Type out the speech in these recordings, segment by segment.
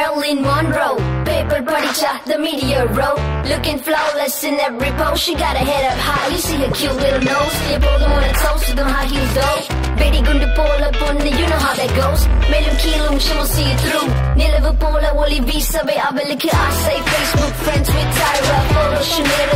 Marilyn Monroe. Paper body shot, the media rope. Looking flawless in every pose. She got her head up high, you see her cute little nose. You pull them on her toes, with them high heels though. Betty gonna pull up on the, you know how that goes. Melum kilum, she will see it through. Nil Liverpool, I will be sabe, I will look I say Facebook friends with Tyra. Follow Shamira.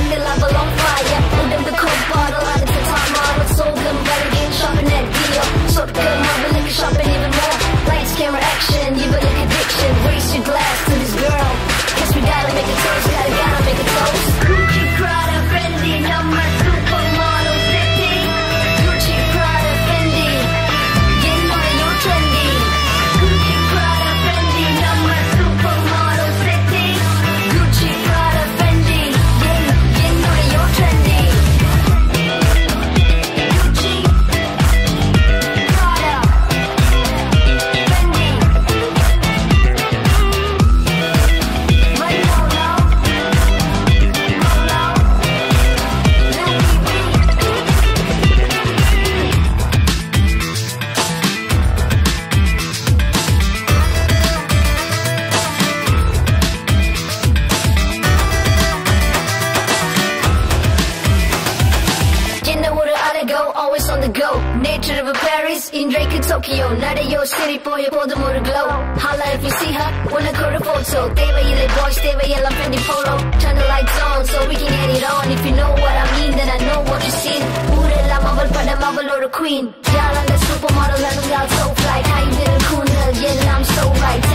picture of a Paris in Drake and Tokyo. Not a your city boy, for the motor glow. Holla if you see her, wanna go to photo. They were yellow boys, they were yellow Fendi polo. Turn the lights on so we can get it on. If you know what I mean, then I know what you see. Ooh, la marvel, but a marvel or a queen. Y'all on the supermodel, and we all so fly. How you little cool, yeah, I'm so right.